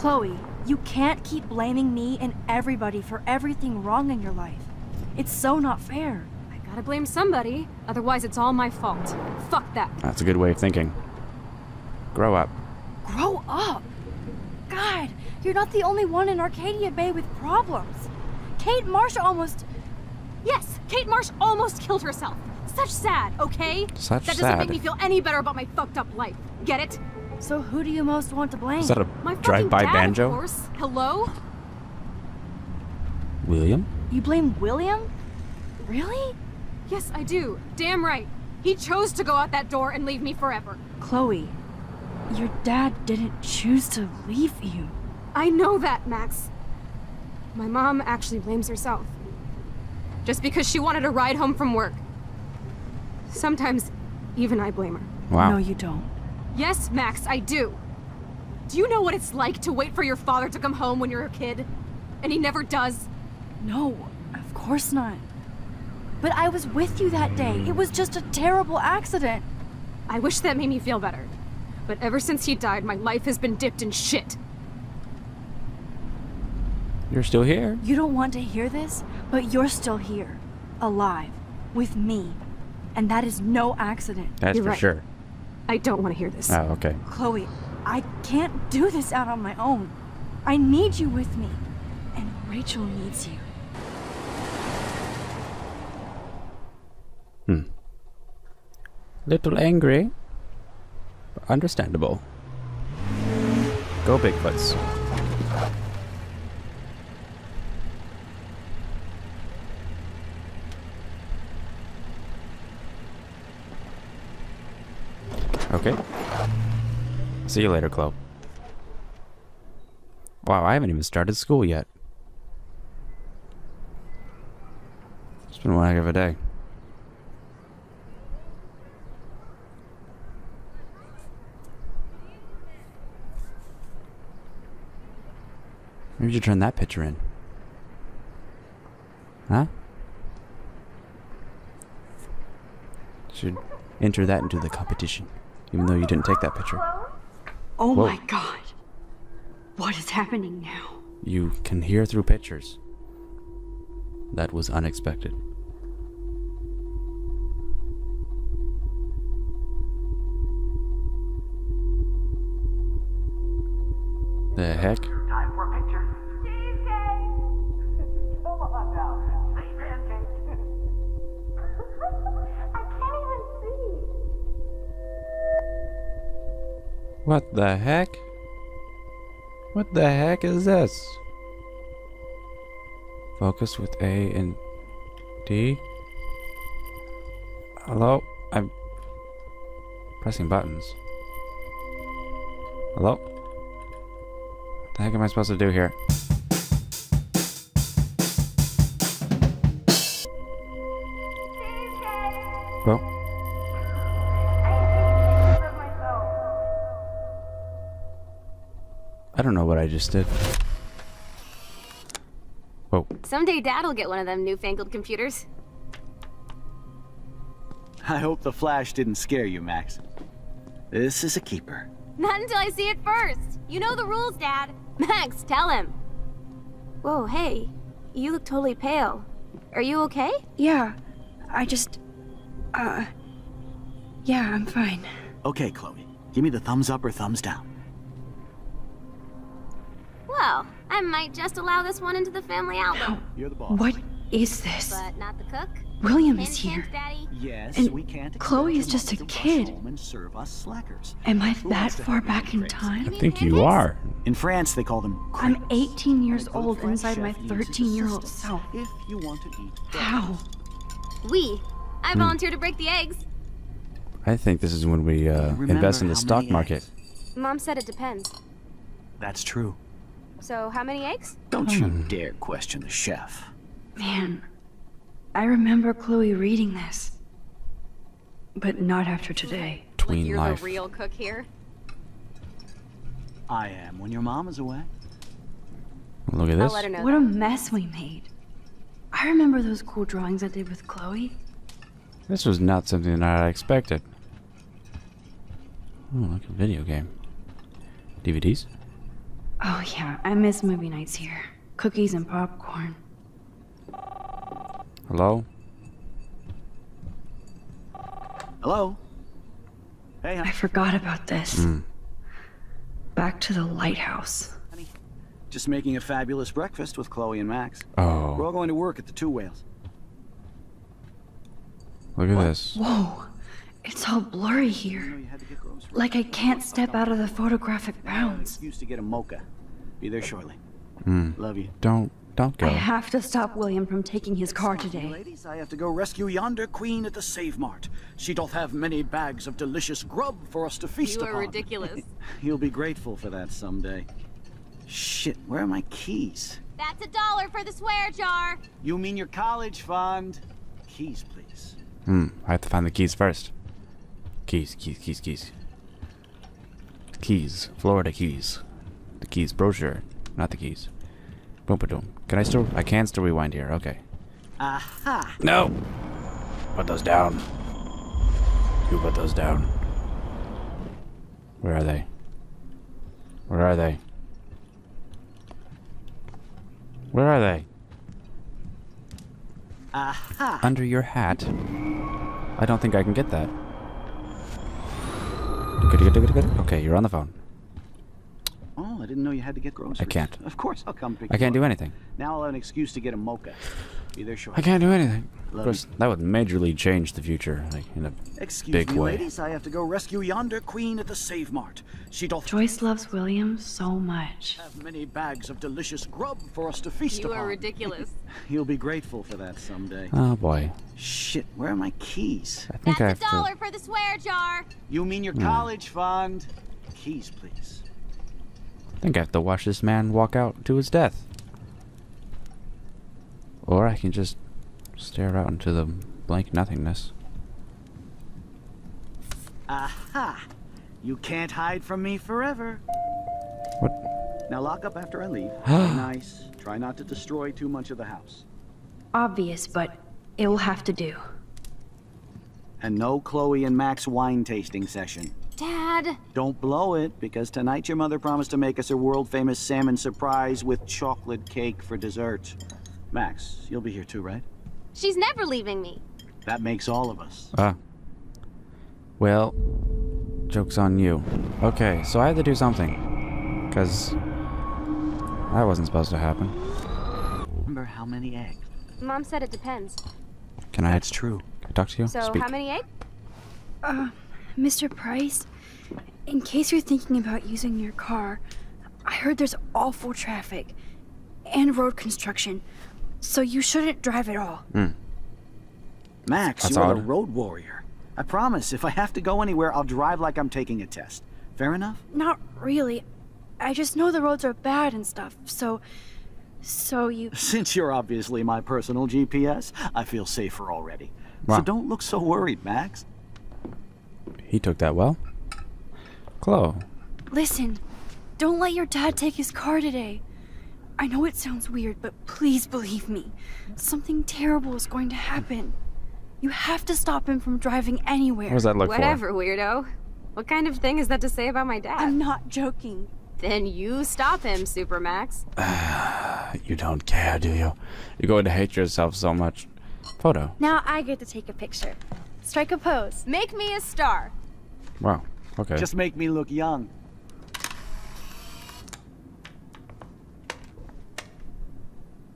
Chloe, you can't keep blaming me and everybody for everything wrong in your life. It's so not fair. I gotta blame somebody, otherwise it's all my fault. Fuck that. That's a good way of thinking. Grow up. Grow up! God, you're not the only one in Arcadia Bay with problems. Kate Marsh almost. Yes, Kate Marsh almost killed herself. Such sad, okay? Such that doesn't sad. make me feel any better about my fucked up life. Get it? So who do you most want to blame? Is that a My drive-by dad, banjo? of course. Hello? William? You blame William? Really? Yes, I do. Damn right. He chose to go out that door and leave me forever. Chloe, your dad didn't choose to leave you. I know that, Max. My mom actually blames herself. Just because she wanted a ride home from work. Sometimes, even I blame her. Wow. No, you don't. Yes, Max, I do. Do you know what it's like to wait for your father to come home when you're a kid? And he never does? No, of course not. But I was with you that day. It was just a terrible accident. I wish that made me feel better. But ever since he died, my life has been dipped in shit. You're still here. You don't want to hear this, but you're still here. Alive. With me. And that is no accident. That's You're for right. sure. I don't want to hear this. Oh, okay. Chloe, I can't do this out on my own. I need you with me. And Rachel needs you. Hmm. Little angry. Understandable. Go Bigfoots. Okay. See you later, Chloe. Wow, I haven't even started school yet. It's been one heck of a day. Maybe you should turn that picture in. Huh? Should enter that into the competition, even though you didn't take that picture. Oh Whoa. my god. What is happening now? You can hear through pictures. That was unexpected. The heck? What the heck? What the heck is this? Focus with A and D. Hello? I'm pressing buttons. Hello? What the heck am I supposed to do here? Well, I don't know what I just did. Whoa. Someday Dad'll get one of them newfangled computers. I hope the flash didn't scare you, Max. This is a keeper. Not until I see it first. You know the rules, Dad. Max, tell him. Whoa, hey. You look totally pale. Are you okay? Yeah, I just. Uh. Yeah, I'm fine. Okay, Chloe. Give me the thumbs up or thumbs down. Well, I might just allow this one into the family album. You're the boss. What is this? But not the cook. William Hint, is here. hint, Daddy. Yes, And we can't. Chloe is just a mother to rush kid. and serve us slackers. Am I that far back in drinks? time? I think you are. In France, they call them. I'm 18 years old French inside my 13 year old assistants self. If you want to eat. How? We. I Hmm. volunteer to break the eggs. I think this is when we uh, invest in the stock market. eggs? Mom said it depends. That's true. So, how many eggs? Don't you Hmm. dare question the chef. Man, I remember Chloe reading this. But not after today. Tween like you're life. the real cook here. I am when your mom is away. Look at I'll this. let her know. What a mess we made. I remember those cool drawings I did with Chloe. This was not something that I expected. Oh, like a video game. DVDs? Oh, yeah, I miss movie nights here. Cookies and popcorn. Hello? Hello? Hey, I hon- forgot about this. Hmm. Back to the lighthouse. just making a fabulous breakfast with Chloe and Max. Oh. We're all going to work at the Two Whales. look at this. Whoa, it's all blurry here. you had to get groceries. Like I can't step out of the photographic bounds. excuse to get a mocha. Be there shortly. Hmm. Love you. Don't, don't go. I have to stop William from taking his car today. Ladies, I have to go rescue yonder queen at the Save Mart. She doth have many bags of delicious grub for us to feast upon. You upon. are ridiculous. You'll be grateful for that someday. Shit, where are my keys? That's a dollar for the swear jar. You mean your college fund? Keys, please. Hmm. I have to find the keys first. Keys, keys, keys, keys. Keys. Florida keys. The keys brochure, not the keys. Boom, ba doom. Can I still? I can still rewind here. Okay. Aha! No. Put those down. You put those down. Where are they? Where are they? Where are they? Aha! Under your hat. I don't think I can get that. Okay, you're on the phone. Oh, I didn't know you had to get groceries. I can't. Of course, I'll come pick I can't do anything. Now I'll have an excuse to get a mocha. Be there I can't do anything. Of course, that would majorly change the future, like in a Excuse big me, way. ladies. I have to go rescue yonder queen at the Save Mart. She doth Joyce loves William so much. have many bags of delicious grub for us to feast You upon. are ridiculous. You'll be grateful for that someday. Oh boy, Shit, where are my keys? I think That's I a have dollar for the swear jar. You mean Hmm. your college fund? Keys, please. I think I have to watch this man walk out to his death. Or I can just stare out into the blank nothingness. Aha! You can't hide from me forever. What? Now lock up after I leave. Be nice. Try not to destroy too much of the house. Obvious, but it will have to do. And no Chloe and Max wine tasting session. Dad. Don't blow it, because tonight your mother promised to make us a world famous salmon surprise with chocolate cake for dessert. Max, you'll be here too, right? She's never leaving me. That makes all of us. Ah. Well, joke's on you. Okay, so I had to do something. Because that wasn't supposed to happen. Remember how many eggs? Mom said it depends. Can I, That's true. can I talk to you? So Speak. how many eggs? Uh, Mr. Price, in case you're thinking about using your car, I heard there's awful traffic and road construction, so you shouldn't drive at all. Hmm. Max, That's you are the odd. road warrior. I promise, if I have to go anywhere, I'll drive like I'm taking a test. Fair enough? Not really. I just know the roads are bad and stuff, so. So you. Since you're obviously my personal GPS, I feel safer already. Wow. So don't look so worried, Max. He took that well. Chloe. Listen, don't let your dad take his car today. I know it sounds weird, but please believe me. Something terrible is going to happen. You have to stop him from driving anywhere. What was that look Whatever, weirdo. What kind of thing is that to say about my dad? I'm not joking. Then you stop him, Supermax. for? You don't care, do you? You're going to hate yourself so much. Photo. Now I get to take a picture. Strike a pose. Make me a star. Wow. Okay. Just make me look young.